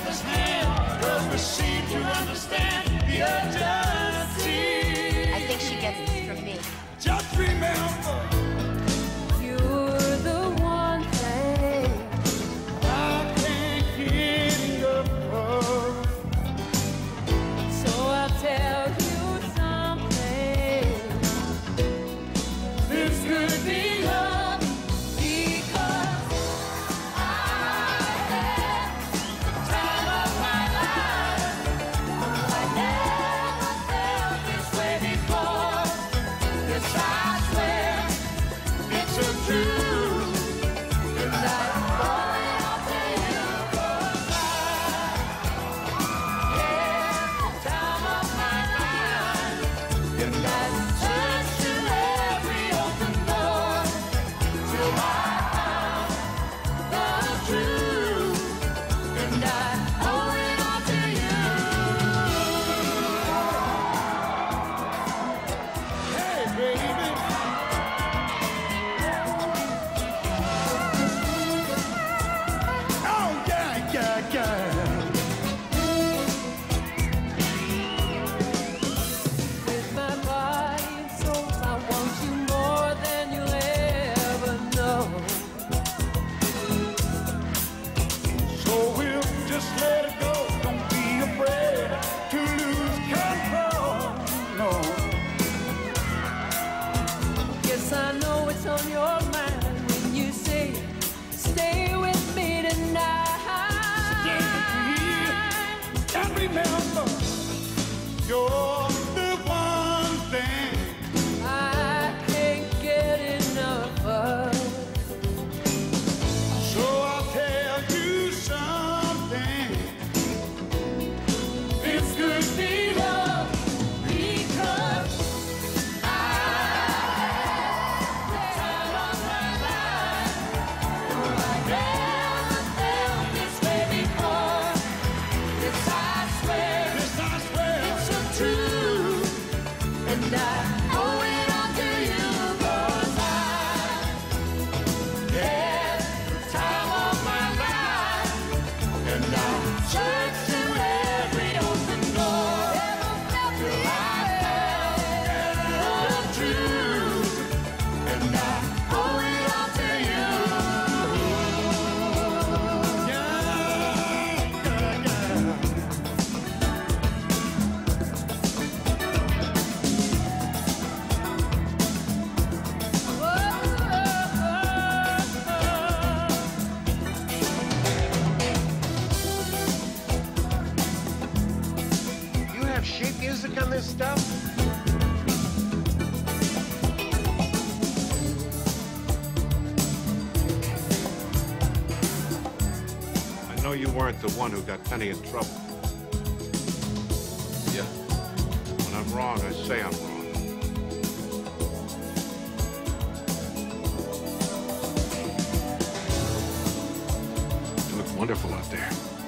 lovers' hand. music on this stuff? I know you weren't the one who got Penny in trouble. Yeah. When I'm wrong, I say I'm wrong. wonderful out there.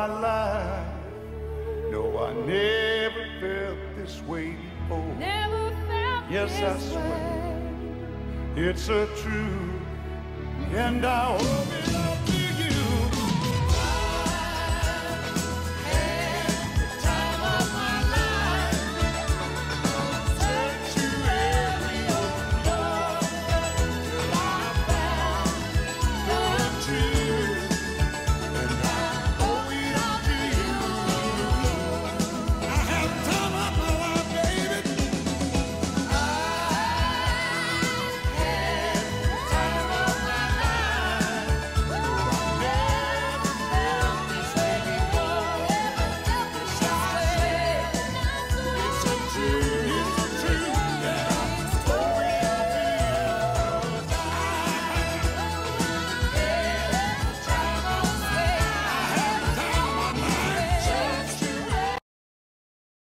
My life. No, I never felt this way before. Never felt Yes, I swear. way. It's a truth, and I hope it